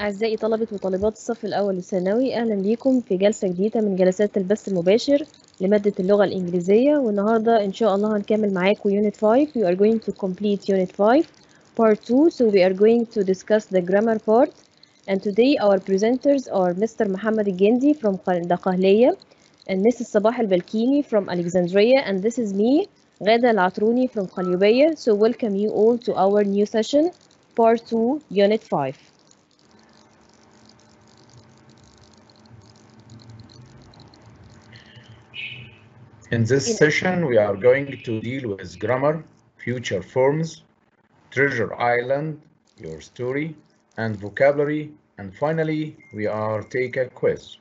أعزائي طلبة وطالبات الصف الأول الثانوي أهلا بيكم في جلسة جديدة من جلسات البث المباشر لمادة اللغة الإنجليزية والنهاردة إن شاء الله هنكمل معاكم Unit 5 We are going to complete Unit 5 Part 2 so we are going to discuss the grammar part and today our presenters are Mr. Muhammad Gendi from Daqahliya and Mrs. Sabah Al-Balkini from Alexandria and this is me Ghada Al-Atruni from Qalyubiyya so welcome you all to our new session Part 2 Unit 5 In this session, we are going to deal with grammar, future forms, treasure island, your story, and vocabulary, and finally, we are take a quiz.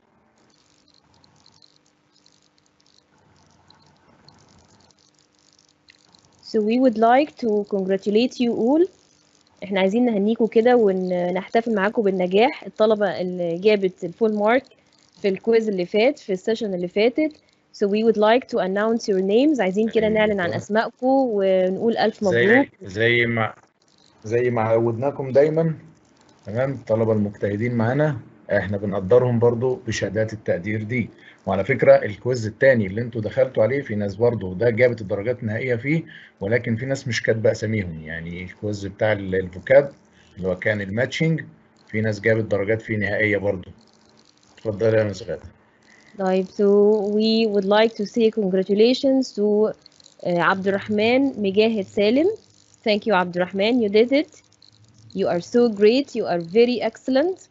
So we would like to congratulate you all احنا عايزين نهنيكم كده ونحتفل معاكم بالنجاح الطلبة اللي جابت الفول مارك في الكويز اللي فات في السيشن اللي فاتت So we would like to announce your names. عايزين كده نعلن عن أيوة. أسمائكم ونقول ألف مبروك. زي زي ما زي ما عودناكم دايما. تمام؟ الطلبة المجتهدين معانا. إحنا بنقدرهم برضو بشهادات التقدير دي. وعلى فكرة ال quiz التاني اللي أنتوا دخلتوا عليه في ناس برضو ده جابت الدرجات النهائية فيه ولكن في ناس مش كاتبة أساميهم. يعني ال quiz بتاع ال- ال vocab اللي هو كان ال matching في ناس جابت درجات فيه نهائية برضو. اتفضلي يا miss غادة. طيب so we would like to say congratulations to uh, عبد الرحمن مجاهد سالم thank you عبد الرحمن you did it you are so great you are very excellent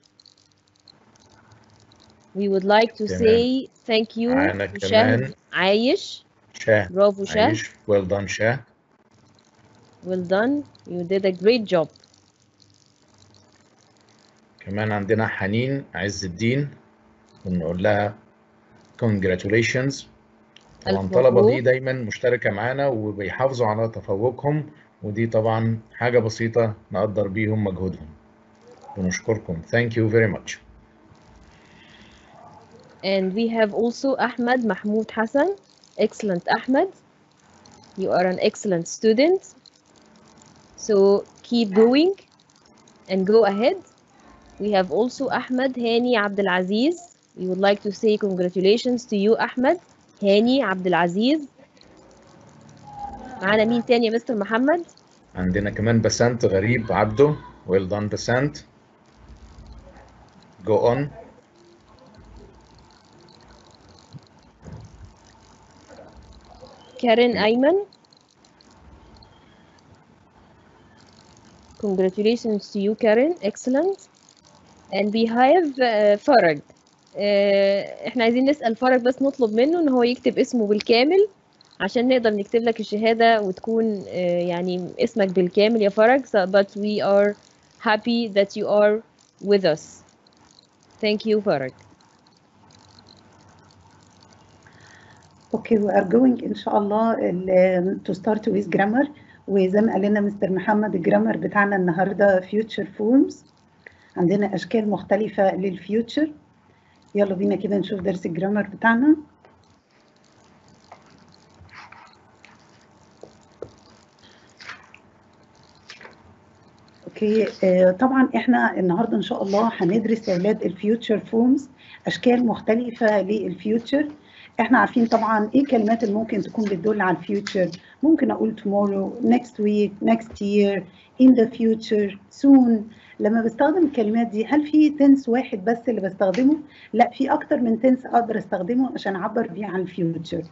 we would like to تمام. say thank you معانا to شهد كمان عايش شاه برافو شهد عايش well done شاه well done you did a great job كمان عندنا حنين عز الدين ونقول لها congratulations طبعا ألف الطلبة دي مبروك. دايما مشتركة معانا وبيحافظوا على تفوقهم ودي طبعا حاجة بسيطة نقدر بيهم مجهودهم ونشكركم thank you very much And we have also Ahmed Mahmoud Hassan. Excellent, Ahmed. You are an excellent student. So keep going and go ahead. We have also Ahmed Hani Abdelaziz. We would like to say congratulations to you, Ahmed Hani Abdelaziz. معانا مين تاني يا مستر محمد؟ عندنا كمان بسنت غريب عبده well done بسنت go on Karen Ayman. Congratulations to you, Karen. Excellent. And we have uh, فرج. Uh, إحنا عايزين نسأل فرج بس نطلب منه ان هو يكتب اسمه بالكامل عشان نقدر نكتب لك الشهادة وتكون uh, يعني اسمك بالكامل يا فرج. But we are happy that you are with us. Thank you, فرج. Okay, we are going إن شاء الله ال- to start with grammar وزي ما قال لنا مستر محمد الجرامر بتاعنا النهارده future forms عندنا أشكال مختلفة للفيوتشر يلا بينا كده نشوف درس ال grammar بتاعنا. okay آه، طبعا إحنا النهارده إن شاء الله هندرس يا أولاد ال future forms أشكال مختلفة لل future إحنا عارفين طبعا إيه الكلمات اللي ممكن تكون بتدل على ال future ممكن أقول tomorrow next week next year in the future soon. لما بستخدم الكلمات دي هل في tense واحد بس اللي بستخدمه؟ لا في أكتر من tense أقدر أستخدمه عشان أعبر بيه عن ال future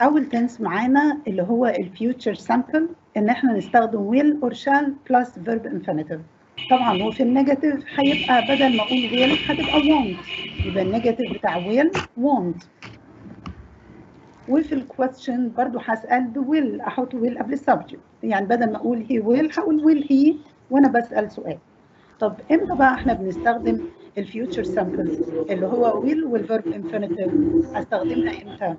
أول tense معانا اللي هو ال future simple إن إحنا نستخدم will or shall plus verb infinitive. طبعا هو في ال negative هيبقى بدل ما أقول will هتبقى won't. يبقى ال negative بتاع will won't. وفي ال question برضو هسأل ب will أحط will قبل ال subject يعني بدل ما أقول he will هقول will he وأنا بسأل سؤال. طب إمتى بقى إحنا بنستخدم ال future simple اللي هو will وال verb infinitive. هستخدمها إمتى؟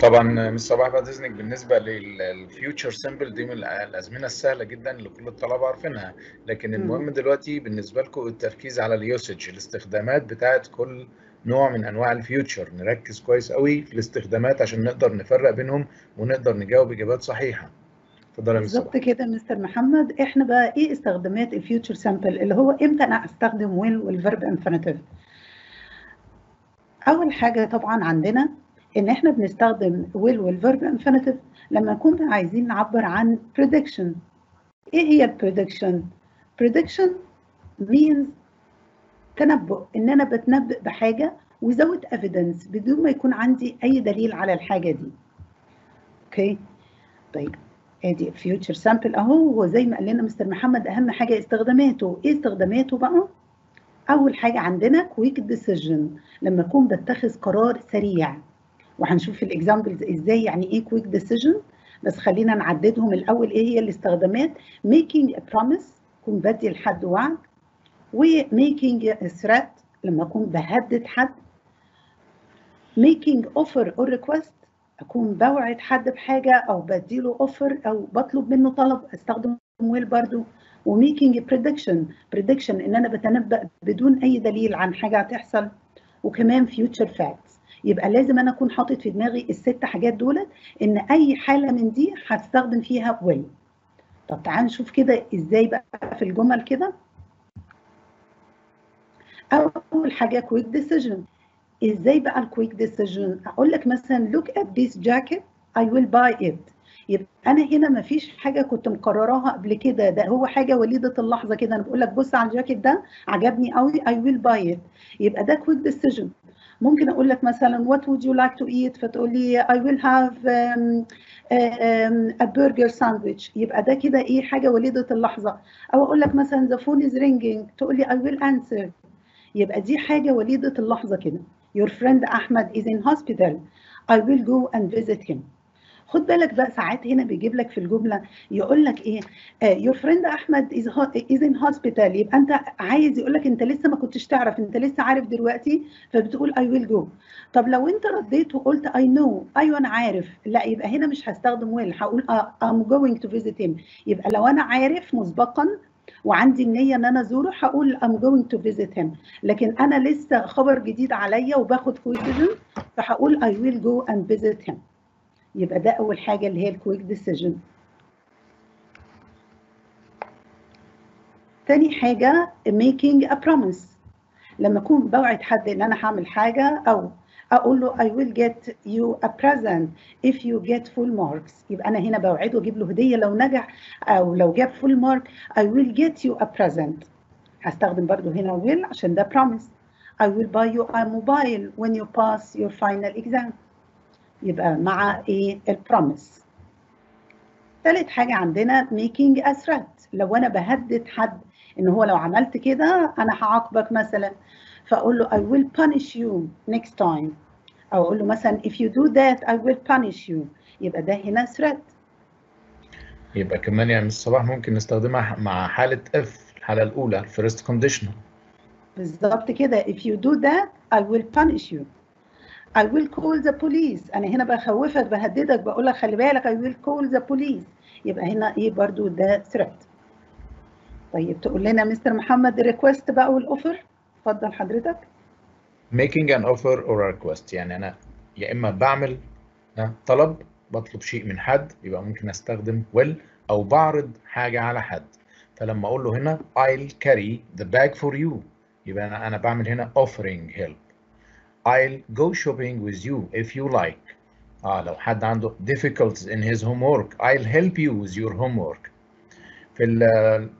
طبعا miss صباح بعد إذنك بالنسبة لل future simple دي من الأزمنة السهلة جدا اللي كل الطلبة عارفينها. لكن المهم دلوقتي بالنسبة لكم التركيز على ال usage الاستخدامات بتاعت كل نوع من أنواع ال future. نركز كويس قوي في الاستخدامات عشان نقدر نفرق بينهم ونقدر نجاوب إجابات صحيحة. اتفضل يا بالظبط كده مستر محمد. إحنا بقى إيه استخدامات ال future simple؟ اللي هو إمتى أنا أستخدم will وال verb infinitive أول حاجة طبعا عندنا إن إحنا بنستخدم will وال verb infinitive لما نكون عايزين نعبر عن prediction. إيه هي ال prediction prediction means تنبؤ إن أنا بتنبئ بحاجة without evidence بدون ما يكون عندي أي دليل على الحاجة دي. okay طيب آدي future simple أهو وزي ما قال لنا مستر محمد أهم حاجة استخداماته. إيه استخداماته بقى؟ أول حاجة عندنا quick decision لما أكون بتخذ قرار سريع. وهنشوف ال examples إزاي يعني إيه quick decision بس خلينا نعددهم الأول إيه هي الاستخدامات. Making a promise اكون بدي لحد وعد. و making a threat لما أكون بهدد حد. Making offer or request أكون بوعد حد بحاجة أو بديله اوفر أو بطلب منه طلب أستخدم will برضو. و making prediction prediction إن أنا بتنبأ بدون أي دليل عن حاجة هتحصل. وكمان future facts يبقى لازم أنا أكون حاطط في دماغي الست حاجات دولت إن أي حالة من دي هستخدم فيها will طب تعال نشوف كده إزاي بقى في الجمل كده. أول حاجة quick decision إزاي بقى ال quick decision أقول لك مثلا look at this jacket. I will buy it. يبقى أنا هنا ما فيش حاجة كنت مقرراها قبل كده. ده هو حاجة وليدة اللحظة كده. أنا بقول لك بص على الجاكيت ده عجبني قوي I will buy it. يبقى ده quick decision ممكن أقول لك مثلا what would you like to eat فتقول لي have um, um, a burger sandwich. يبقى ده كده إيه حاجة وليدة اللحظة. أو أقول لك مثلا the phone is ringing. تقول لي I will answer. يبقى دي حاجة وليدة اللحظة كده. Your friend Ahmed is in hospital. I will go and visit him. خد بالك بقى ساعات هنا بيجيب لك في الجملة يقول لك إيه؟ آه your friend أحمد is in hospital. يبقى أنت عايز يقول لك أنت لسه ما كنتش تعرف أنت لسه عارف دلوقتي فبتقول I will go. طب لو أنت رديت وقلت I know أيوه أنا عارف. لا يبقى هنا مش هستخدم will هقول I'm going to visit him. يبقى لو أنا عارف مسبقا وعندي النية إن أنا أزوره هقول I'm going to visit him. لكن أنا لسه خبر جديد عليا وباخد quick فهقول I will go and visit him. يبقى ده أول حاجة اللي هي ال quick decision تاني حاجة making a promise. لما أكون بوعد حد إن أنا هعمل حاجة أو أقول له I will get you a present if you get full marks. يبقى أنا هنا بوعده أجيب له هدية. لو نجح أو لو جاب full mark I will get you a present. هستخدم برضو هنا will عشان ده promise. I will buy you a mobile when you pass your final exam. يبقى مع إيه البروميس ثالث حاجة عندنا making a threat. لو أنا بهدد حد إن هو لو عملت كده أنا هعاقبك مثلا. فأقول له I will punish you next time. أو أقول له مثلا if you do that I will punish you. يبقى ده هنا threat. يبقى كمان يا مس صباح ممكن نستخدمها مع حالة F الحالة الأولى first conditional. بالظبط كده. If you do that I will punish you. I will call the police. أنا هنا بخوفك بهددك بقول لك خلي بالك I will call the police. يبقى هنا إيه برضو ده threat. طيب تقول لنا مستر محمد الريكوست بقى والأوفر اتفضل حضرتك making an offer or a request يعني أنا يا إما بعمل طلب بطلب شيء من حد يبقى ممكن أستخدم will أو بعرض حاجة على حد فلما أقول له هنا I'll carry the bag for you يبقى أنا أنا بعمل هنا offering help I'll go shopping with you if you like آه لو حد عنده difficulties in his homework I'll help you with your homework في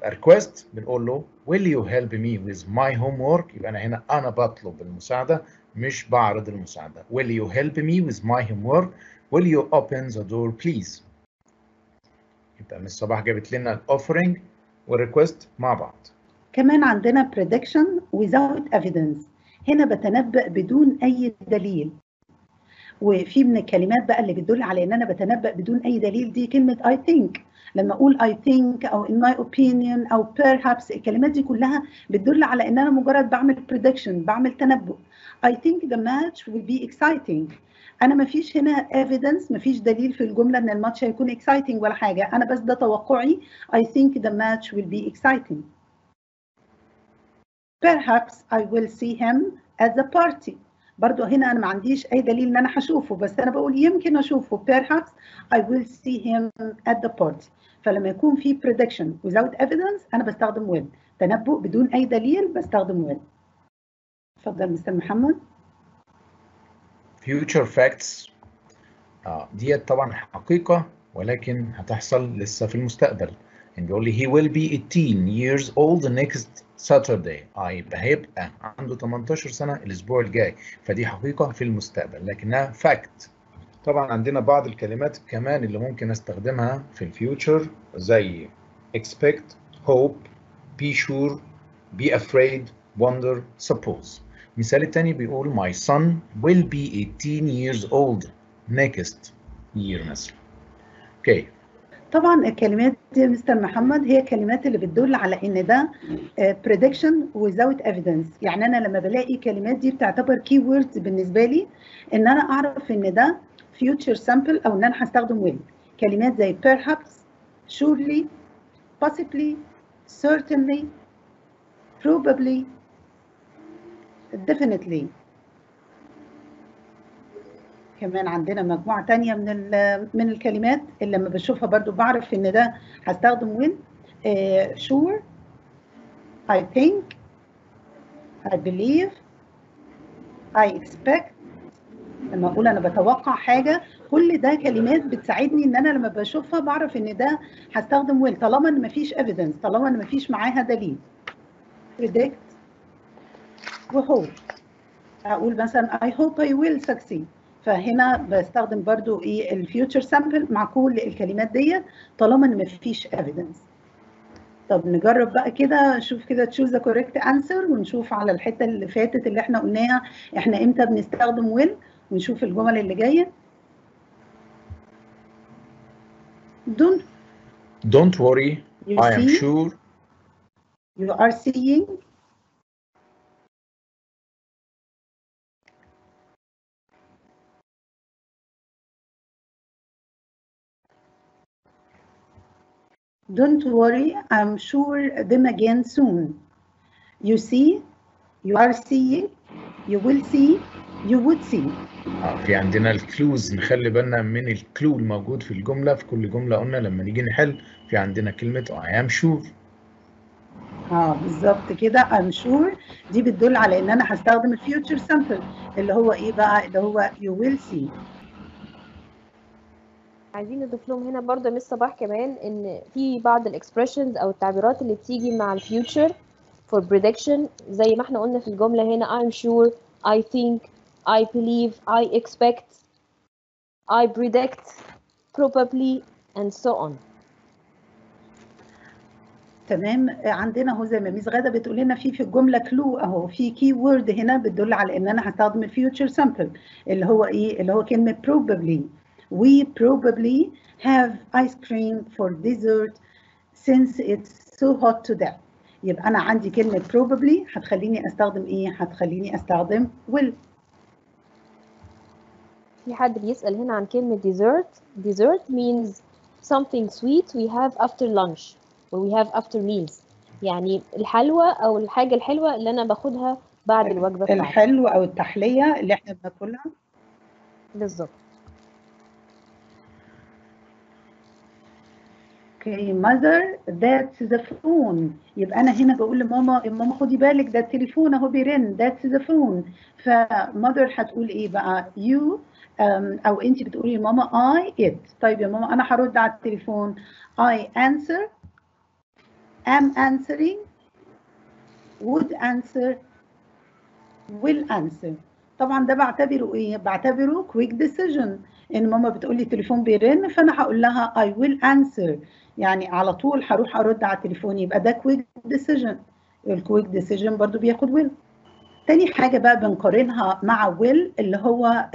ال request بنقول له will you help me with my homework? يبقى أنا هنا أنا بطلب المساعدة مش بعرض المساعدة. Will you help me with my homework? Will you open the door please? يبقى مس صباح جابت لنا ال offering وال request مع بعض. كمان عندنا prediction without evidence. هنا بتنبأ بدون أي دليل. وفي من الكلمات بقى اللي بتدل على إن أنا بتنبأ بدون أي دليل دي كلمة I think. لما أقول I think أو in my opinion أو perhaps الكلمات دي كلها بتدل على ان أنا مجرد بعمل prediction بعمل تنبؤ I think the match will be exciting أنا ما فيش هنا evidence ما فيش دليل في الجملة ان الماتش هيكون exciting ولا حاجة أنا بس ده توقعي I think the match will be exciting Perhaps I will see him at the party. برضو هنا أنا ما عنديش أي دليل إن أنا هشوفه بس أنا بقول يمكن أشوفه. Perhaps I will see him at the party. فلما يكون في prediction without evidence أنا بستخدم will تنبؤ بدون أي دليل بستخدم will اتفضل مستر محمد. Future facts. آه ديت طبعا حقيقة ولكن هتحصل لسه في المستقبل. يعني بيقول لي he will be 18 years old next Saturday. يبقى هيبقى عنده 18 سنة الأسبوع الجاي. فدي حقيقة في المستقبل. لكنها fact. طبعا عندنا بعض الكلمات كمان اللي ممكن استخدمها في الفيوتشر زي expect, hope, be sure, be afraid, wonder, suppose. المثال التاني بيقول my son will be 18 years old next year مثلا. أوكي طبعا الكلمات دي مستر محمد هي الكلمات اللي بتدل على إن ده prediction without evidence. يعني أنا لما بلاقي كلمات دي بتعتبر key words بالنسبة لي إن أنا أعرف إن ده future sample أو إن أنا هستخدم will كلمات زي perhaps surely possibly certainly probably definitely. كمان عندنا مجموعة تانية من من الكلمات اللي لما بشوفها برضو بعرف إن ده هستخدم when. uh, sure I think I believe I expect. لما أقول أنا بتوقع حاجة كل ده كلمات بتساعدني إن أنا لما بشوفها بعرف إن ده هستخدم will طالما إن مفيش evidence طالما إن مفيش معاها دليل. Predict. وhope أقول مثلا I hope I will succeed. فهنا بستخدم برضو إيه ال future simple مع كل الكلمات ديت طالما إن مفيش evidence طب نجرب بقى كده نشوف كده choose the correct answer ونشوف على الحتة اللي فاتت اللي إحنا قلناها إحنا إمتى بنستخدم will ونشوف الجمل اللي جاية. Don't don't worry you I am see? sure. You are seeing? Don't worry, I'm sure them again soon. You see, you are seeing, you will see, you would see. آه، في عندنا الكلوز نخلي بالنا من الكلو الموجود في الجملة في كل جملة قلنا لما نيجي نحل في عندنا كلمة I am sure آه بالظبط كده I'm sure دي بتدل على إن أنا هستخدم ال future simple اللي هو إيه بقى اللي هو you will see. عايزين نضيف لهم هنا برضه يا مس صباح كمان إن في بعض ال expressions أو التعبيرات اللي بتيجي مع ال future for prediction. زي ما إحنا قلنا في الجملة هنا I'm sure I think I believe I expect I predict probably and so on. تمام. عندنا أهو زي ما مس غادة بتقول لنا في في الجملة كلو أهو في key word هنا بتدل على إن أنا هستخدم ال future simple اللي هو إيه؟ اللي هو كلمة probably. We probably have ice cream for dessert since it's so hot today يبقى أنا عندي كلمة probably هتخليني أستخدم إيه؟ هتخليني أستخدم will. في حد بيسأل هنا عن كلمة dessert. Dessert means something sweet we have after lunch or we have after meals. يعني الحلوى أو الحاجة الحلوة اللي أنا باخدها بعد الوجبة بتاعتي. الحلو أو التحلية اللي إحنا بناكلها. بالظبط. okay mother that's the phone يبقى أنا هنا بقول لماما ماما خدي بالك ده التليفون أهو بيرن that's the phone فmother هتقول إيه بقى؟ You um, أو أنت بتقولي لماما I it. طيب يا ماما أنا هرد على التليفون. I answer. Am answering. Would answer. Will answer. طبعا ده بعتبره إيه؟ بعتبره quick decision. إن ماما بتقول لي التليفون بيرن فأنا هقول لها I will answer. يعني على طول هروح أرد على التليفون يبقى ده quick decision. الكويك decision برضو بياخد will. تاني حاجة بقى بنقارنها مع will اللي هو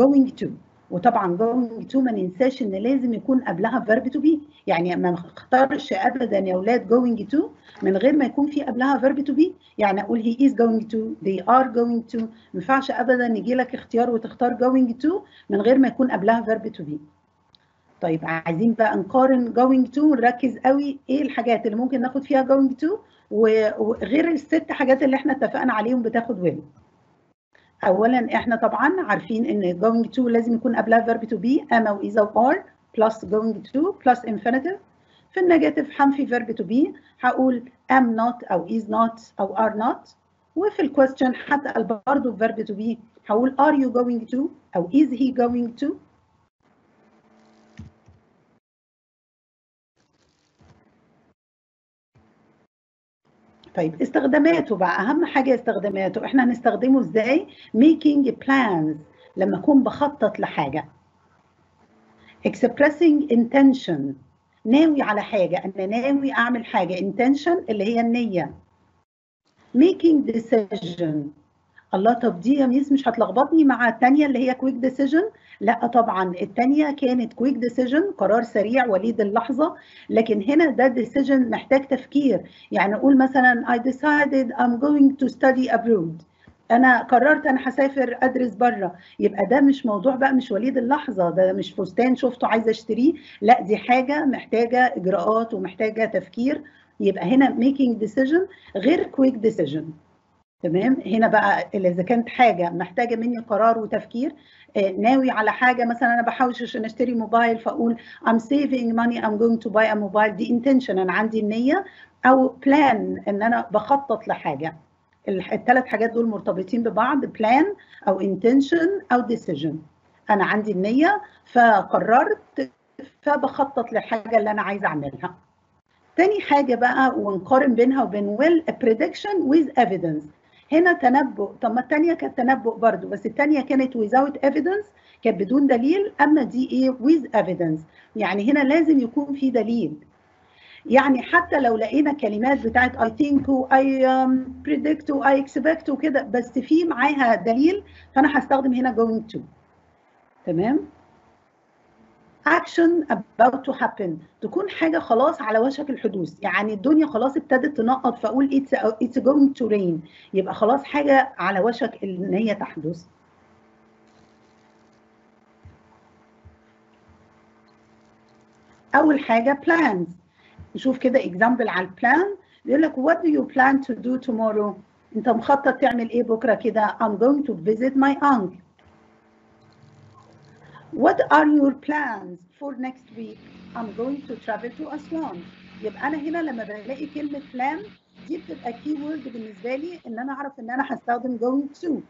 going to. وطبعا going to ما ننساش إن لازم يكون قبلها verb to be. يعني ما نختارش ابدا يا أولاد going to من غير ما يكون في قبلها verb to be. يعني أقول he is going to they are going to. ما ينفعش ابدا يجي لك اختيار وتختار going to من غير ما يكون قبلها verb to be. طيب عايزين بقى نقارن going to ونركز قوي إيه الحاجات اللي ممكن ناخد فيها going to وغير الست حاجات اللي إحنا اتفقنا عليهم بتاخد will. اولا إحنا طبعا عارفين إن going to لازم يكون قبلها verb to be is أو are plus going to plus infinitive. في ال negative هنفي verb to be هقول am not أو is not أو are not. وفي ال question هتقل برضه verb to be هقول are you going to أو is he going to. طيب استخداماته بقى. أهم حاجة استخداماته. إحنا هنستخدمه إزاي؟ Making plans. لما أكون بخطط لحاجة. Expressing intention. ناوي على حاجة. أنا ناوي أعمل حاجة. Intention اللي هي النية. Making decision. الله طب دي يا مس مش هتلخبطني مع الثانية اللي هي quick decision لا طبعا الثانية كانت quick decision قرار سريع وليد اللحظة لكن هنا ده ديسيجن محتاج تفكير. يعني أقول مثلا I decided I'm going to study abroad. أنا قررت أنا هسافر أدرس بره يبقى ده مش موضوع بقى مش وليد اللحظة ده مش فستان شفته عايزه أشتريه. لا دي حاجة محتاجة إجراءات ومحتاجة تفكير. يبقى هنا making decision غير quick decision. تمام؟ هنا بقى إذا كانت حاجة محتاجة مني قرار وتفكير ناوي على حاجة مثلا أنا بحوش عشان أشتري موبايل فأقول I'm saving money I'm going to buy a mobile. دي intention أنا عندي النية. أو plan إن أنا بخطط لحاجة. الثلاث حاجات دول مرتبطين ببعض plan أو intention أو decision. أنا عندي النية فقررت فبخطط للحاجه اللي أنا عايزة أعملها. تاني حاجة بقى ونقارن بينها وبين will prediction with evidence. هنا تنبؤ. طب ما الثانية كانت تنبؤ برضو بس الثانية كانت without evidence كانت بدون دليل أما دي إيه؟ with evidence. يعني هنا لازم يكون في دليل. يعني حتى لو لقينا كلمات بتاعت I think و I um, predict و I expect وكده بس في معاها دليل فأنا هستخدم هنا going to. تمام؟ Action about to happen. تكون حاجة خلاص على وشك الحدوث. يعني الدنيا خلاص ابتدت تنقط فأقول it's, it's going to rain. يبقى خلاص حاجة على وشك إن هي تحدث. أول حاجة plans. نشوف كده example على البلان بيقول لك what do you plan to do tomorrow أنت مخطط تعمل إيه بكرة كده؟ I'm going to visit my aunt What are your plans for next week? I'm going to travel to Aswan. يبقى أنا هنا لما بلاقي كلمة plan دي بتبقى كي وورد بالنسبة لي إن أنا أعرف إن أنا هستخدم going to.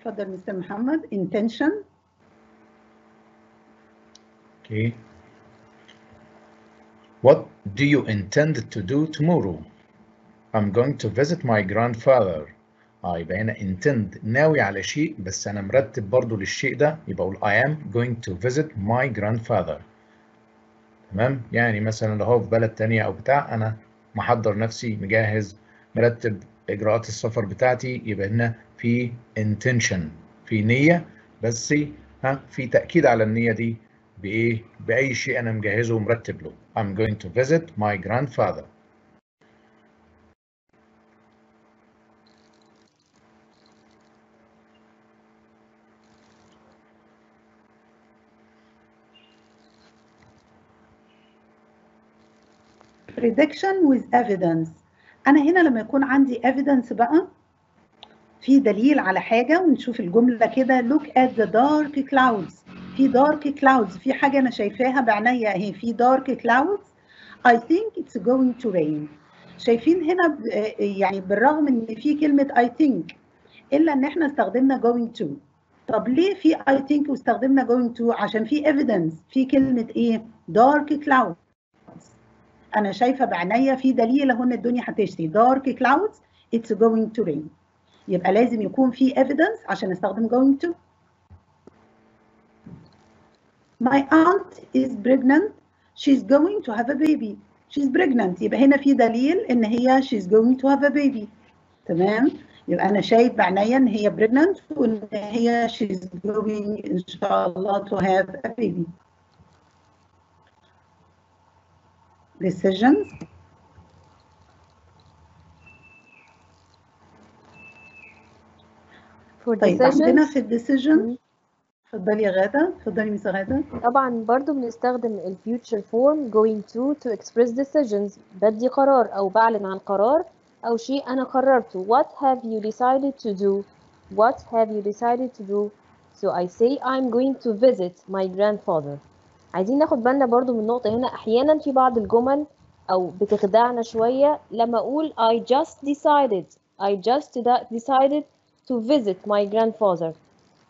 اتفضل مستر محمد intention. Okay. What do you intend to do tomorrow? I'm going to visit my grandfather. آه يبقى هنا intend ناوي على شيء بس أنا مرتب برضو للشيء ده يبقى أقول I am going to visit my grandfather. تمام؟ يعني مثلا لو هو في بلد تانية أو بتاع أنا محضر نفسي مجهز مرتب إجراءات السفر بتاعتي يبقى هنا في intention في نية بس ها في تأكيد على النية دي بإيه؟ بأي شيء أنا مجهزه ومرتب له. I'm going to visit my grandfather. Prediction with evidence. أنا هنا لما يكون عندي evidence بقى في دليل على حاجة ونشوف الجملة كده look at the dark clouds. في dark clouds في حاجة أنا شايفاها بعينيا أهي في dark clouds. I think it's going to rain. شايفين هنا يعني بالرغم إن في كلمة I think إلا إن إحنا استخدمنا going to. طب ليه في I think واستخدمنا going to عشان في evidence في كلمة إيه؟ dark clouds أنا شايفه بعينيا في دليل اهو ان الدنيا هتشتي dark clouds it's going to rain يبقى لازم يكون في evidence عشان استخدم going to my aunt is pregnant she's going to have a baby she's pregnant يبقى هنا في دليل ان هي she's going to have a baby تمام يبقى أنا شايف بعينيا ان هي pregnant وان هي she's going ان شاء الله to have a baby decisions For طيب عندنا decisions في الديسيجن اتفضلي يا غادة اتفضلي مس غادة طبعا برضو بنستخدم ال future form going to to express decisions بدي قرار أو بعلن عن قرار أو شيء أنا قررته what have you decided to do what have you decided to do so I say I'm going to visit my grandfather عايزين ناخد بالنا برضو من نقطة هنا. أحيانا في بعض الجمل أو بتخدعنا شوية لما أقول I just decided I just decided to visit my grandfather.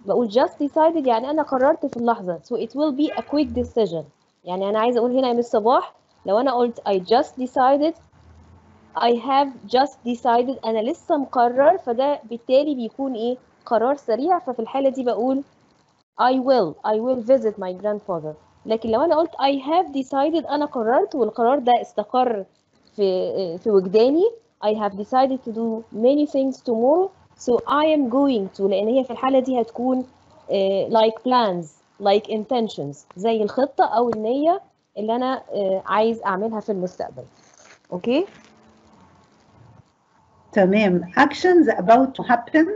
بقول just decided يعني أنا قررت في اللحظة. So it will be a quick decision. يعني أنا عايزة أقول هنا يا مس صباح لو أنا قلت I just decided I have just decided أنا لسه مقرر. فده بالتالي بيكون إيه؟ قرار سريع. ففي الحالة دي بقول I will I will visit my grandfather. لكن لو أنا قلت I have decided أنا قررت والقرار ده استقر في في وجداني I have decided to do many things tomorrow so I am going to لأن هي في الحالة دي هتكون uh, like plans like intentions زي الخطة أو النية اللي أنا uh, عايز أعملها في المستقبل. أوكي؟ تمام. Actions about to happen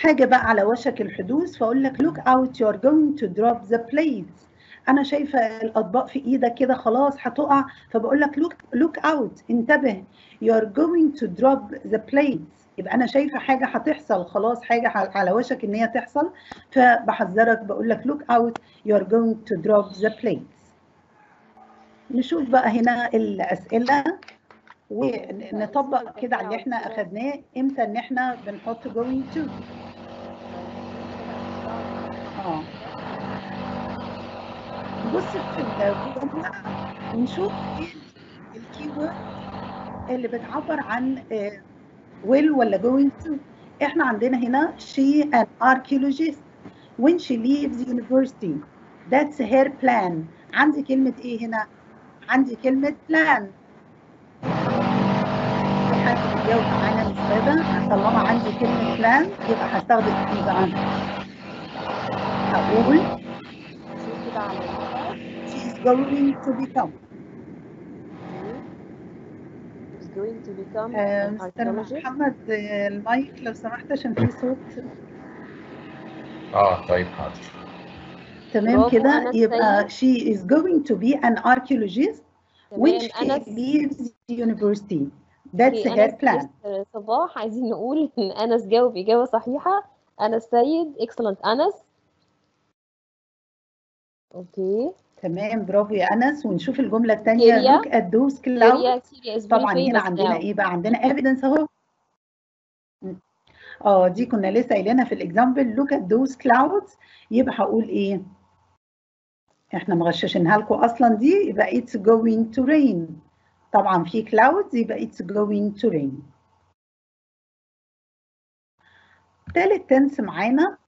حاجة بقى على وشك الحدوث فأقول لك look out you're going to drop the plates. أنا شايفة الأطباق في إيدك كده خلاص هتقع فبقول لك look look out انتبه. You're going to drop the plates. يبقى أنا شايفة حاجة هتحصل خلاص حاجة على وشك إن هي تحصل. فبحذرك بقول لك look out you're going to drop the plates. نشوف بقى هنا الأسئلة. ونطبق كده على اللي إحنا أخدناه. إمتى إن إحنا بنحط going to آه. نبص في الجملة ونشوف إيه الكيورد اللي بتعبر عن will ولا going to. إحنا عندنا هنا she an archaeologist. When she leaves university that's her plan. عندي كلمة إيه هنا؟ عندي كلمة plan. بيجاوب معانا مش غدا طالما عندي كلمة بلان يبقى هستخدم إيه بقى؟ هقول. She is going to become. Is going to become آه، an مستر archaeologist. محمد المايك لو سمحت عشان في صوت. آه طيب حاضر. تمام كده. يبقى she is going to be an archaeologist when she leaves university. That's her plan. صباح. عايزين نقول إن أنس جاوب إجابة صحيحة. أنس سيد excellent أنس. okay. تمام برافو يا أنس. ونشوف الجملة الثانية كيريا. look at those clouds. كيريا كيريا is very طبعا هنا عندنا إيه بقى؟ عندنا evidence أهو. آه دي كنا لسه قايلينها في ال example look at those clouds. يبقى هقول إيه؟ إحنا مغششينها لكم أصلا دي. يبقى it's going to rain. طبعا في clouds يبقى it's going to rain. تالت tense معانا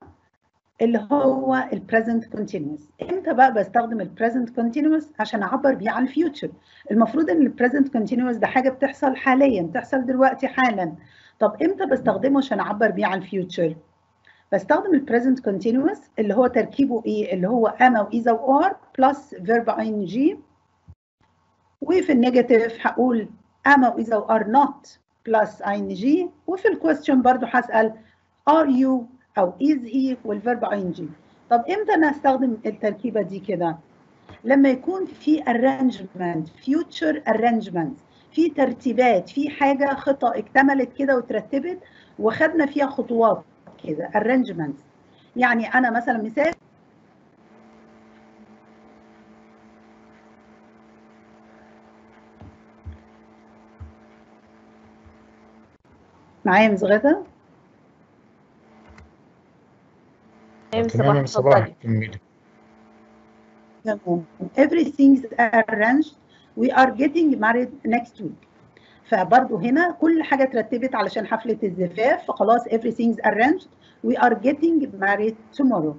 اللي هو ال present continuous. إمتى بقى بستخدم ال present continuous عشان أعبر بيه عن ال future المفروض إن ال present continuous ده حاجة بتحصل حاليا بتحصل دلوقتي حالا. طب إمتى بستخدمه عشان أعبر بيه عن ال future بستخدم ال present continuous اللي هو تركيبه إيه؟ اللي هو am و is و are plus verb ing وفي ال negative هقول و is و are not plus ing وفي ال question برضو هسأل are you أو is he وال verb ing. طب إمتى أنا استخدم التركيبة دي كده؟ لما يكون في arrangement future arrangement في ترتيبات في حاجة خطه اكتملت كده وترتبت وخدنا فيها خطوات كده arrangement يعني أنا مثلا مثال معايا مس غدا تمام صباح كملي تمام everything is arranged we are getting married next week فبرضه هنا كل حاجة اترتبت علشان حفله الزفاف فخلاص everything is arranged we are getting married tomorrow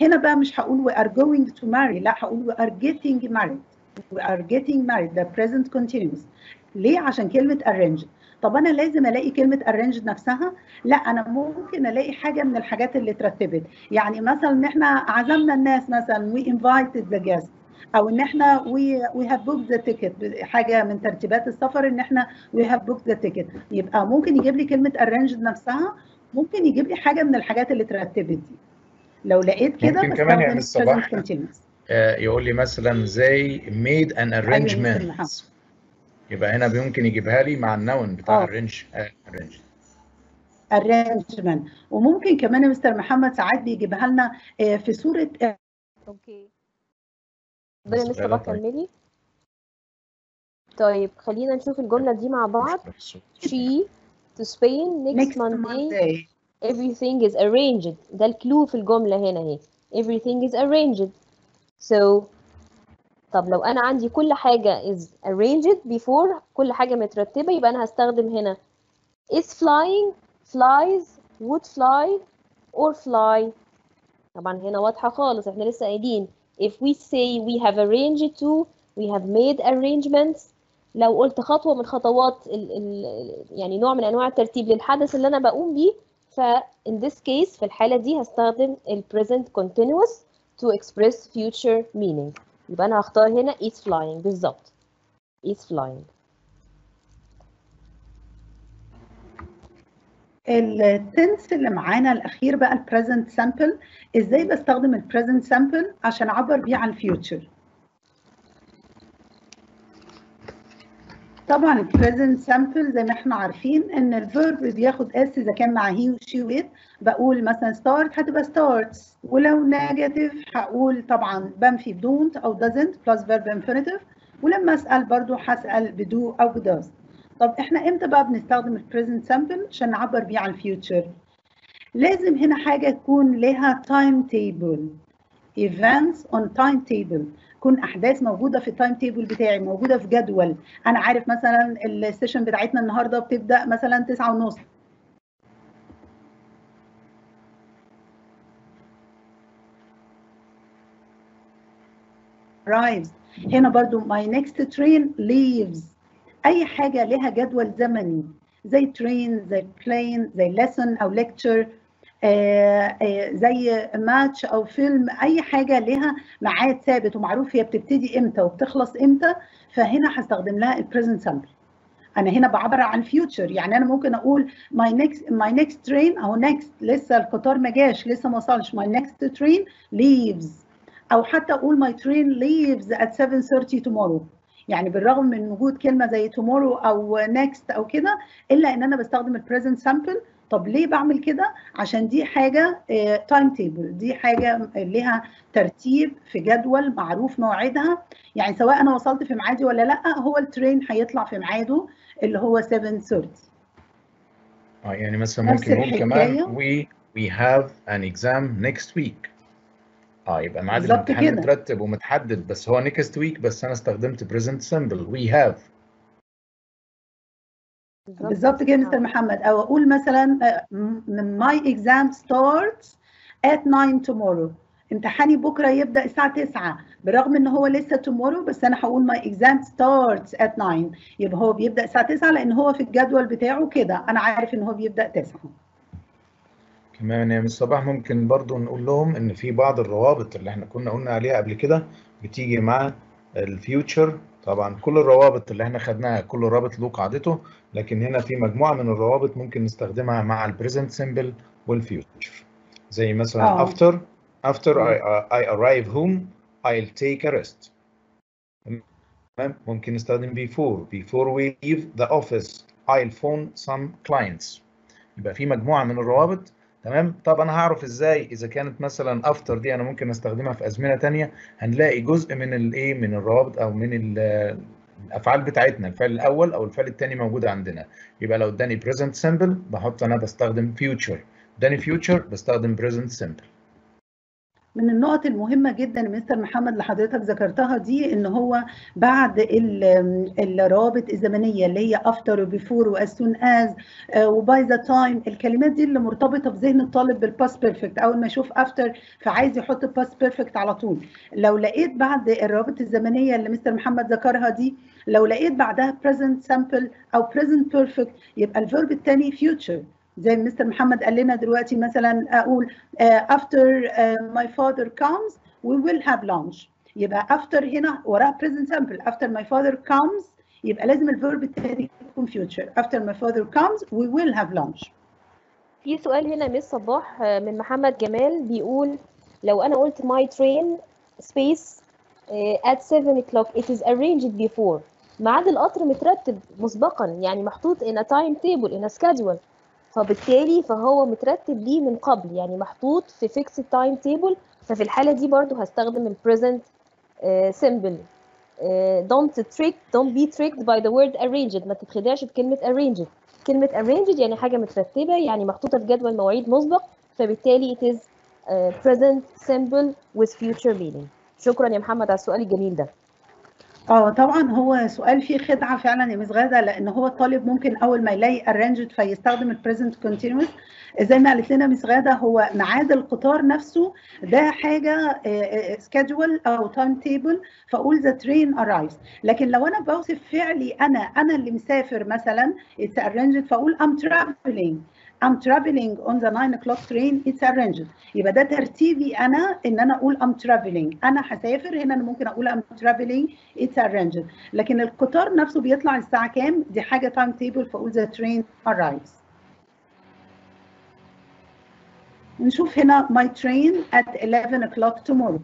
هنا بقى مش هقول we are going to marry لا هقول we are getting married we are getting married the present continuous ليه عشان كلمه arranged طب أنا لازم ألاقي كلمة arranged نفسها؟ لا أنا ممكن ألاقي حاجة من الحاجات اللي اترتبت يعني مثلا إن إحنا عزمنا الناس مثلا we invited the guests. أو إن إحنا we have booked the ticket. حاجة من ترتيبات السفر إن إحنا we have booked the ticket. يبقى ممكن يجيب لي كلمة arranged نفسها؟ ممكن يجيب لي حاجة من الحاجات اللي اترتبت دي. لو لقيت كده ممكن كمان يعني الصباح. آه، يقول لي مثلا زي made an ما arrangement. حصل. يبقى هنا ممكن يجيبها لي مع النون بتاع آه. arrange آه، arrange arrangement وممكن كمان يا مستر محمد ساعات بيجيبها لنا آه، في صورة آه، أوكي. ربنا لسه طيب. كملي طيب خلينا نشوف الجملة دي مع بعض. she to Spain next, next Monday. Monday. Everything is arranged. ده الكلو في الجملة هنا أهي. Everything is arranged. So طب لو أنا عندي كل حاجة is arranged before كل حاجة مترتبة يبقى أنا هستخدم هنا is flying flies would fly or fly. طبعا هنا واضحة خالص إحنا لسه قايلين if we say we have arranged to we have made arrangements. لو قلت خطوة من خطوات ال ال يعني نوع من أنواع الترتيب للحدث اللي أنا بقوم بيه ف in this case في الحالة دي هستخدم ال present continuous to express future meaning. يبقى أنا هختار هنا is flying بالظبط. is flying. ال tense اللي معانا الأخير بقى ال present simple إزاي بستخدم ال present simple عشان أعبر بيه عن ال future طبعا ال present simple زي ما إحنا عارفين إن ال verb بياخد s إذا كان مع he و she و it بقول مثلا start هتبقى starts ولو negative هقول طبعا بنفي ب don't أو doesn't plus verb infinitive ولما أسأل برضو هسأل ب do أو ب does طب إحنا إمتى بقى بنستخدم ال present simple عشان نعبر بيه عن ال future لازم هنا حاجة تكون لها time table events on time table تكون أحداث موجودة في ال time table بتاعي موجودة في جدول. أنا عارف مثلا ال session بتاعتنا النهارده بتبدأ مثلا 9 ونص. Arrives. هنا برضو my next train leaves. أي حاجة لها جدول زمني زي train زي plane زي lesson أو lecture زي ماتش أو فيلم أي حاجة لها ميعاد ثابت ومعروف هي بتبتدي إمتى وبتخلص إمتى فهنا هستخدم لها ال present simple أنا هنا بعبر عن future يعني أنا ممكن أقول my next my next train أو next لسه القطار ما جاش لسه ما وصلش my next train leaves. أو حتى أقول my train leaves at 7:30 tomorrow. يعني بالرغم من وجود كلمة زي tomorrow أو next أو كده إلا إن أنا بستخدم ال present simple طب ليه بعمل كده؟ عشان دي حاجة time table دي حاجة لها ترتيب في جدول معروف موعدها. يعني سواء أنا وصلت في ميعادي ولا لأ هو ال train هيطلع في ميعاده اللي هو 7:30 آه يعني مثلا ممكن نقول كمان we we have an exam next week. آه يبقى ميعاد الامتحان كده. مترتب ومتحدد بس هو next week بس أنا استخدمت present simple we have. بالظبط كده مستر محمد. أو أقول مثلا آه، م- my exam starts at 9 tomorrow. امتحاني بكرة يبدأ الساعة 9 برغم إن هو لسه tomorrow بس أنا هقول my exam starts at 9 يبقى هو بيبدأ الساعة 9 لأن هو في الجدول بتاعه كده. أنا عارف إن هو بيبدأ 9 كمان يا مس صباح ممكن برضو نقول لهم إن في بعض الروابط اللي إحنا كنا قلنا عليها قبل كده بتيجي مع ال future. طبعا كل الروابط اللي إحنا خدناها كل رابط له قاعدته لكن هنا في مجموعة من الروابط ممكن نستخدمها مع ال present simple وال future. زي مثلا after after I, I arrive home I'll take a rest. تمام؟ ممكن نستخدم before. before we leave the office I'll phone some clients. يبقى في مجموعة من الروابط تمام؟ طب أنا هعرف إزاي إذا كانت مثلا after دي أنا ممكن أستخدمها في أزمنة تانية؟ هنلاقي جزء من الايه من الروابط أو من ال- الأفعال بتاعتنا الفعل الأول أو الفعل الثاني موجود عندنا. يبقى لو اداني present simple بحط أنا بستخدم future. اداني future بستخدم present simple. من النقط المهمة جدا مستر محمد اللي حضرتك ذكرتها دي إن هو بعد ال- الروابط الزمنية اللي هي after و before و as soon as آه، و by the time الكلمات دي اللي مرتبطة في ذهن الطالب بال past perfect أول ما يشوف after فعايز يحط past perfect على طول. لو لقيت بعد الروابط الزمنية اللي مستر محمد ذكرها دي لو لقيت بعدها present simple أو present perfect يبقى ال verb الثاني future. زي مستر محمد قال لنا دلوقتي مثلا أقول uh, after uh, my father comes we will have lunch يبقى after هنا وراها present simple after my father comes يبقى لازم ال verb التاني يكون future after my father comes we will have lunch في سؤال هنا مس صباح آه، من محمد جمال بيقول لو أنا قلت my train space آه، at 7 o'clock it is arranged before ميعاد القطر مترتب مسبقا يعني محطوط in a timetable in a schedule فبالتالي فهو مترتب ليه من قبل يعني محطوط في fixed timetable ففي الحالة دي برضو هستخدم ال present آه، simple آه، don't trick don't be tricked by the word arranged. ما تتخدعش بكلمة arranged. كلمة arranged يعني حاجة مترتبة يعني محطوطة في جدول مواعيد مسبق فبالتالي it is uh, present simple with future meaning. شكرا يا محمد على السؤال الجميل ده. آه طبعا هو سؤال فيه خدعة فعلا يا مس غادة لأن هو الطالب ممكن أول ما يلاقي arranged فيستخدم ال present continuous زي ما قالت لنا مس غادة هو ميعاد القطار نفسه ده حاجة scheduled أو time table فأقول the train arrives. لكن لو أنا بوصف فعلي أنا أنا اللي مسافر مثلا arranged فأقول I'm traveling. I'm traveling on the 9 o'clock train it's arranged يبقى ده ترتيبي أنا ان أنا أقول I'm traveling أنا هسافر هنا أنا ممكن أقول I'm traveling it's arranged لكن القطار نفسه بيطلع الساعة كام دي حاجة time table فاقول the train arrives نشوف هنا my train at 11 o'clock tomorrow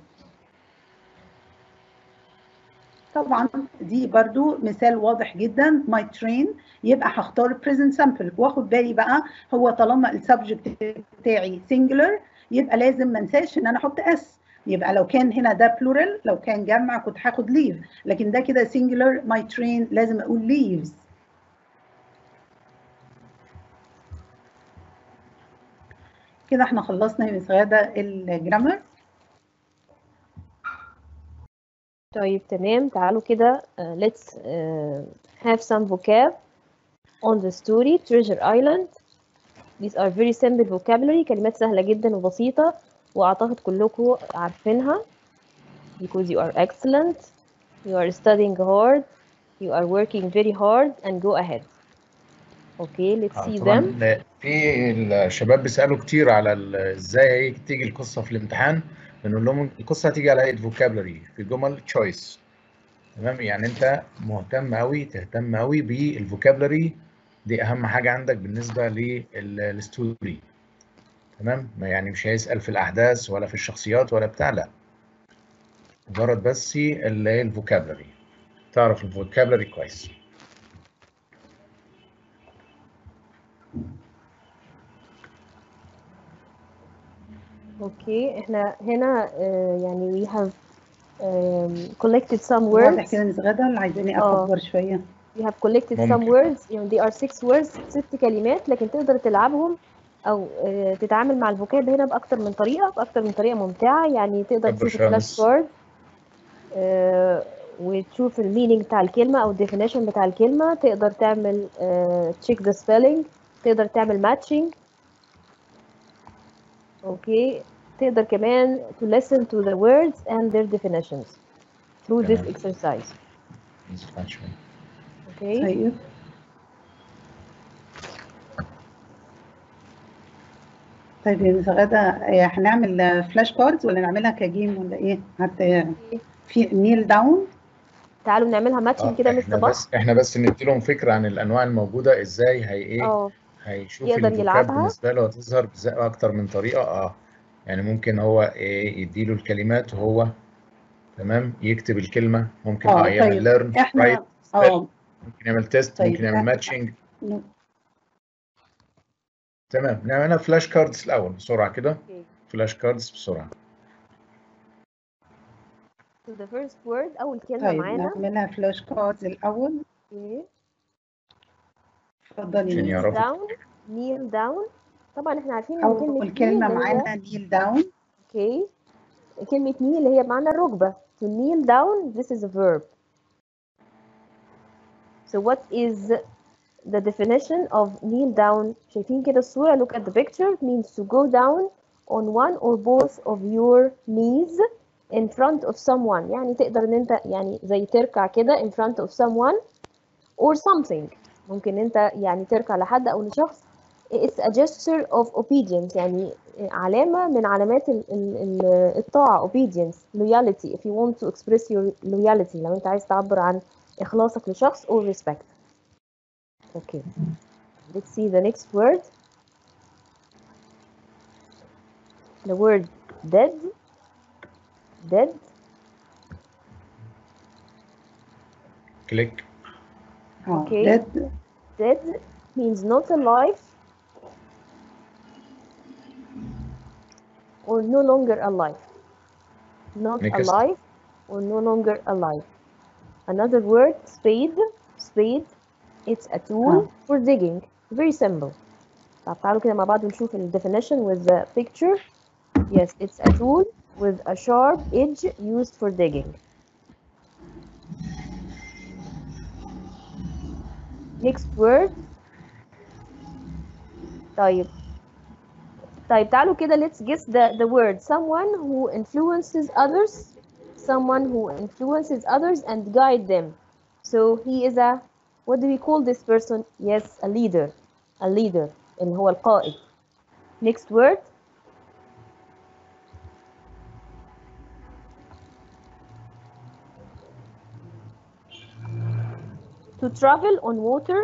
طبعا دي برضو مثال واضح جدا. My train يبقى هختار present simple واخد بالي بقى؟ هو طالما ال subject بتاعي singular يبقى لازم ما انساش إن أنا أحط s يبقى لو كان هنا ده plural لو كان جمع كنت هاخد leave. لكن ده كده singular my train لازم أقول leaves. كده إحنا خلصنا يا Miss غادة ال grammar طيب تمام تعالوا كده uh, let's uh, have some vocab on the story Treasure Island these are very simple vocabulary كلمات سهلة جدا وبسيطة وأعتقد كلكم عارفينها because you are excellent you are studying hard you are working very hard and go ahead okay let's آه، see them في الشباب بيسالوا كتير على إزاي تيجي القصة في الامتحان بنقول لهم القصة هتيجي على هيئة vocabulary في جمل choice تمام؟ يعني أنت مهتم قوي تهتم قوي بال vocabulary دي أهم حاجة عندك بالنسبة لل story. تمام؟ ما يعني مش هيسأل في الأحداث ولا في الشخصيات ولا بتاع لا. مجرد بس اللي هي ال vocabulary تعرف ال vocabulary كويس. okay إحنا هنا آه، يعني we have um, collected some واضح words. كده Miss غاده اللي عايزاني آه. أكبر شوية. We have collected some ممكن. words. يعني they are six words ست كلمات لكن تقدر تلعبهم أو آه، تتعامل مع ال vocab هنا بأكتر من طريقة بأكتر من طريقة ممتعة. يعني تقدر تشوف ال flash. card وتشوف ال meaning بتاع الكلمة أو ال definition بتاع الكلمة. تقدر تعمل check the spelling تقدر تعمل matching okay تقدر كمان to listen to the words and their definitions through this exercise. okay طيب طيب يا Miss غادة آه، هنعمل flash cards ولا نعملها ك game ولا إيه؟ حتى في kneel down تعالوا نعملها آه، matching كده إحنا Mr بس إحنا بس نديلهم فكرة عن الأنواع الموجودة إزاي هي إيه؟ آه. هيشوف يقدر ال vocab يلعبها. بالنسبة له هتظهر أكتر من طريقة آه. يعني ممكن هو إيه يديله الكلمات وهو تمام يكتب الكلمة ممكن آه آه يعمل طيب. learn write إحنا آه. ممكن يعمل test طيب، ممكن يعمل. matching تمام. نعملها flash cards الأول بسرعة كده. flash cards بسرعة. So the first word أول كلمة طيب معانا. نعملها flash cards الأول. okay اتفضلي عشان ميس. يعرفوا down kneel down طبعا احنا عارفين ان اول كلمة kneel كلمه اللي هي معانا نيل داون اوكي كلمة kneel اللي هي بمعنى الركبة to kneel down this is a verb so what is the definition of kneel down شايفين كده الصورة look at the picture it means to go down on one or both of your knees in front of someone يعني تقدر ان انت يعني زي تركع كده in front of someone or something ممكن انت يعني تركع لحد أو لشخص it's a gesture of obedience يعني علامة من علامات ال- ال- ال- الطاعة obedience loyalty if you want to express your loyalty لو انت عايز تعبر عن إخلاصك لشخص or respect okay let's see the next word the word dead dead كليك اه Okay. dead dead means not alive or no longer alive not Next. alive or no longer alive another word spade spade it's a tool آه. for digging very simple طب تعالوا كده مع بعض نشوف ال definition with the picture yes it's a tool with a sharp edge used for digging next word طيب طيب تعالوا كده let's guess the the word someone who influences others someone who influences others and guide them so he is a what do we call this person yes a leader a leader اللي هو القائد next word to travel on water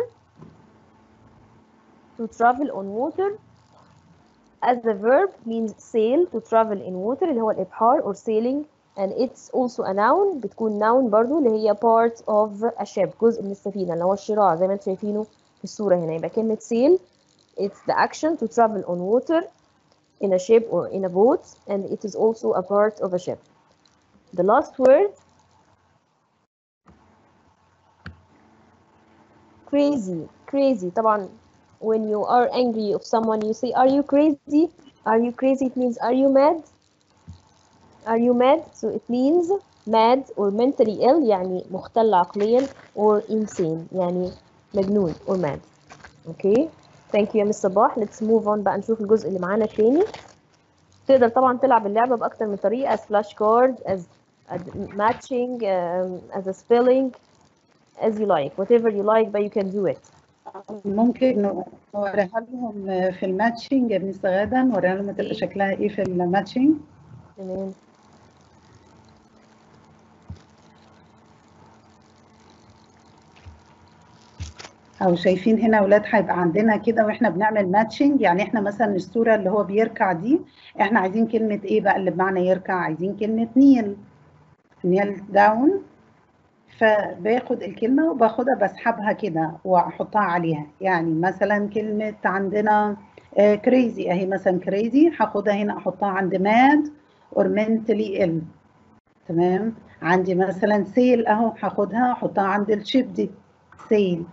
to travel on water as a verb means sail to travel in water اللي هو الإبحار or sailing and it's also a noun بتكون noun برضو اللي هي part of a ship جزء من السفينة اللي هو الشراع زي ما انتم شايفينه في الصورة هنا يبقى كلمة sail it's the action to travel on water in a ship or in a boat and it is also a part of a ship the last word crazy crazy طبعا when you are angry of someone you say are you crazy are you crazy it means are you mad are you mad so it means mad or mentally ill يعني مختل عقليا or insane يعني مجنون or mad okay thank you يا مس صباح let's move on بقى نشوف الجزء اللي معانا التاني تقدر طبعا تلعب اللعبة بأكتر من طريقة as flashcard as as matching um, as a spelling As you like whatever you like but you can do it. ممكن نوريها لهم في ال matching يا Miss غادة نوريها لهم تبقى شكلها إيه في ال matching تمام. أو شايفين هنا أولاد هيبقى عندنا كده وإحنا بنعمل ماتشنج يعني إحنا مثلا الصورة اللي هو بيركع دي إحنا عايزين كلمة إيه بقى اللي بمعنى يركع؟ عايزين كلمة kneel. kneel down فباخد الكلمة وباخدها بسحبها كده وأحطها عليها. يعني مثلا كلمة عندنا crazy أهي مثلا crazy هاخدها هنا أحطها عند mad or mentally ill. تمام؟ عندي مثلا sail أهو هاخدها أحطها عند ال ship دي. sail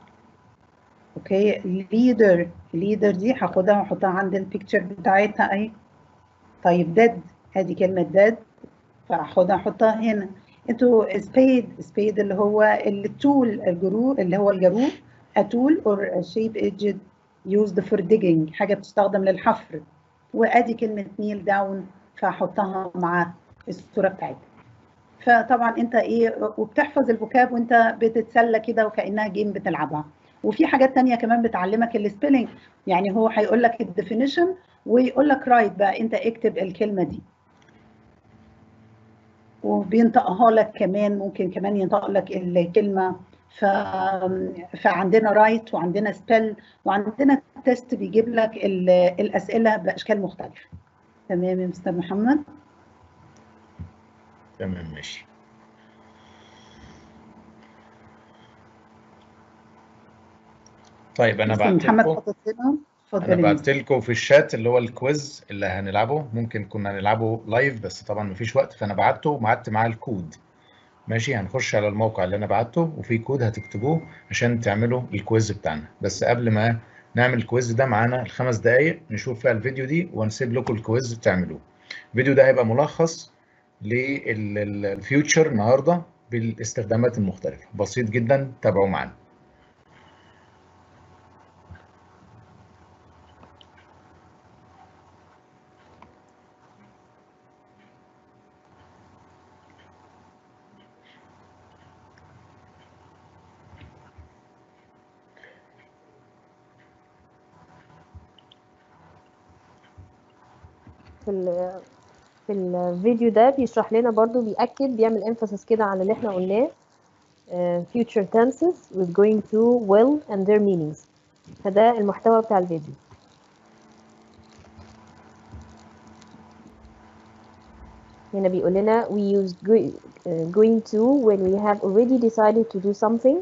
okay؟ leader ليدر دي هاخدها وأحطها عند البيكتشر بتاعتها أهي. طيب ديد ادي كلمة ديد فأخدها أحطها هنا. أنتوا سبيد سبيد اللي هو التول الجرو اللي هو الجروب اتول اور شيب ايدجد used for digging حاجة بتستخدم للحفر. وأدي كلمة نيل داون فاحطها مع الصورة بتاعتها. فطبعا انت إيه وبتحفظ الفوكاب وانت بتتسلى كده وكأنها جيم بتلعبها. وفي حاجات تانية كمان بتعلمك ال spelling يعني هو هيقول لك ال definition ويقول لك write بقى انت اكتب الكلمة دي. وبينطقها لك كمان ممكن كمان ينطق لك الكلمة. ف... فعندنا write وعندنا spell وعندنا test بيجيب لك ال... الأسئلة بأشكال مختلفة. تمام يا Mr محمد؟ تمام ماشي. طيب أنا بعت محمد حطيت لنا اتفضل أنا بعت. لكم في الشات اللي هو ال quiz اللي هنلعبه. ممكن كنا هنلعبه live بس طبعا مفيش وقت فأنا بعته وبعت معاه الكود. ماشي هنخش على الموقع اللي أنا بعته وفي كود هتكتبوه عشان تعملوا ال quiz بتاعنا. بس قبل ما نعمل ال quiz ده معانا الخمس دقايق نشوف فيها الفيديو دي ونسيب لكم ال quiz تعملوه. الفيديو ده هيبقى ملخص لل future النهارده بالاستخدامات المختلفة. بسيط جدا تابعوا معانا في ال في الفيديو ده بيشرح لنا برضو بيأكد بيعمل emphasis كده على اللي إحنا قلناه آه، future tenses with going to will and their meanings فده المحتوى بتاع الفيديو هنا بيقول لنا we use go- uh, going to when we have already decided to do something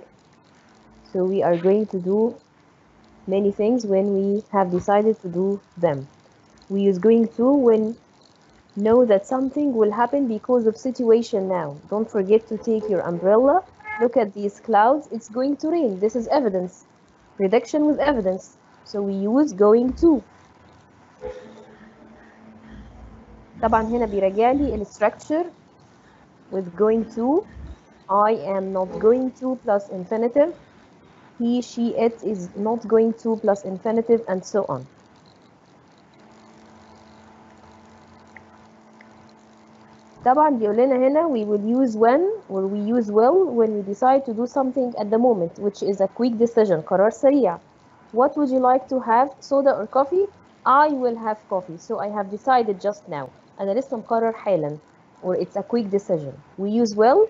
so we are going to do many things when we have decided to do them we use going to when know that something will happen because of situation now don't forget to take your umbrella look at these clouds it's going to rain this is evidence prediction with evidence so we use going to طبعا هنا بيراجع لي ال structure with going to I am not going to plus infinitive he she it is not going to plus infinitive and so on طبعا بيقول لنا هنا we will use when or we use will when we decide to do something at the moment which is a quick decision قرار سريع what would you like to have soda or coffee I will have coffee so I have decided just now أنا لسه مقرر حالا or it's a quick decision we use will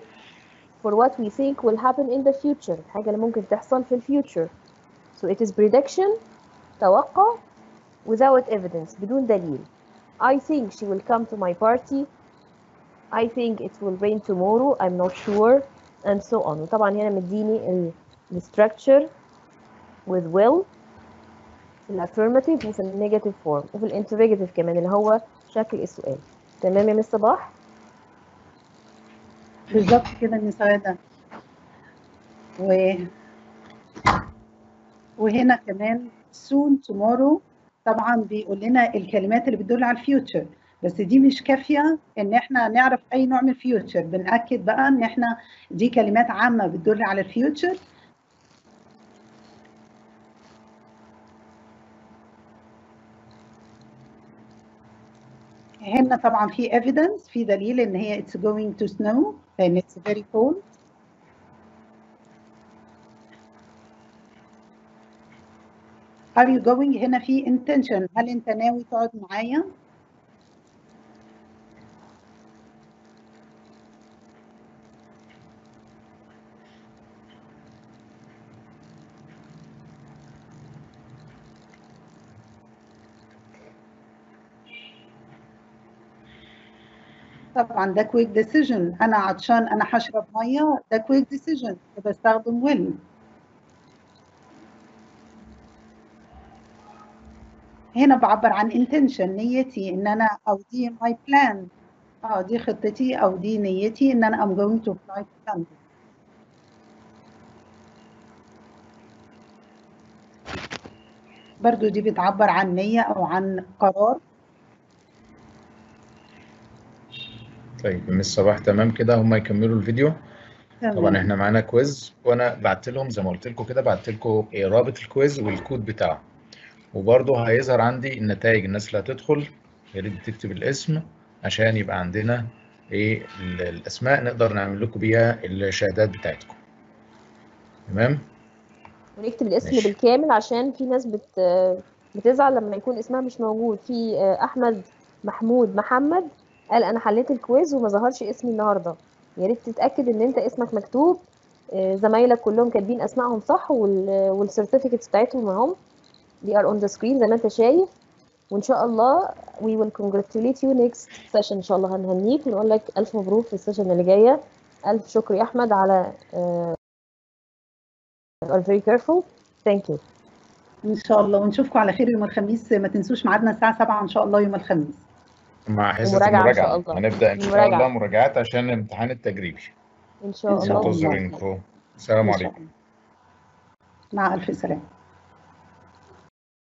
for what we think will happen in the future الحاجة اللي ممكن تحصل في ال future so it is prediction توقع without evidence بدون دليل I think she will come to my party I think it will rain tomorrow I'm not sure and so on. وطبعا هنا مديني ال structure with will ال affirmative وفي ال negative form وفي ال interrogative كمان اللي هو شكل السؤال. تمام يا Miss صباح؟ بالظبط كده يا سعادة و وهنا كمان soon tomorrow طبعا بيقول لنا الكلمات اللي بتدل على ال future بس دي مش كافية إن إحنا نعرف أي نوع من ال future. بنأكد بقى إن إحنا دي كلمات عامة بتدل على ال future. هنا طبعا في evidence في دليل إن هي it's going to snow and it's very cold. Are you going هنا في intention. هل أنت ناوي تقعد معايا؟ طبعا ده quick decision. أنا عطشان أنا هشرب مية ده quick decision. بستخدم will هنا بعبر عن intention نيتي إن أنا أو دي my plan. آه دي خطتي أو دي نيتي إن أنا going to fly to London. برضو دي بتعبر عن نية أو عن قرار. طيب Miss صباح تمام كده هم يكملوا الفيديو. طبعا تمام إحنا معانا quiz وأنا بعت لهم زي ما قلت لكم كده بعت لكم إيه رابط ال quiz والكود بتاعه. وبرضه هيظهر عندي النتائج الناس اللي هتدخل يا ريت تكتب الاسم عشان يبقى عندنا إيه ال- الاسماء نقدر نعمل لكم بيها الشهادات بتاعتكم. تمام؟ ونكتب الاسم ماشي. بالكامل عشان في ناس بت بتزعل لما يكون اسمها مش موجود. في آه، أحمد محمود محمد قال أنا حليت ال quiz وما ظهرش اسمي النهارده. يا ريت تتأكد إن أنت اسمك مكتوب. آه، زمايلك كلهم كاتبين أسمائهم صح وال certificates بتاعتهم أهم. They are on the screen زي ما أنت شايف. وإن شاء الله we will congratulate you next session إن شاء الله هنهنيك. ونقول لك ألف مبروك في ال session اللي جاية. ألف شكر يا أحمد علي are very careful. Thank you. إن شاء الله. ونشوفكم على خير يوم الخميس. ما تنسوش ميعادنا الساعة 7 إن شاء الله يوم الخميس. مع حصة ومراجعة إن المراجعة شاء الله. هنبدأ إن شاء. الله مراجعات عشان الامتحان التجريبي إن شاء الله. منتظرينكم السلام إن شاء عليكم الله. مع ألف سلامة